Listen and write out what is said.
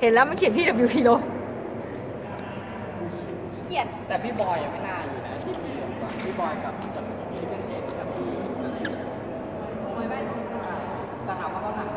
เห็นแล้วมันเขียนพี่ WP โลขี้เกียจแต่พี่บอยยังไม่น่าอยู่นะที่พี่พี่บอยกับกับพี่เป็นเจกับพี่แต่ถามว่าเขาหนักไหม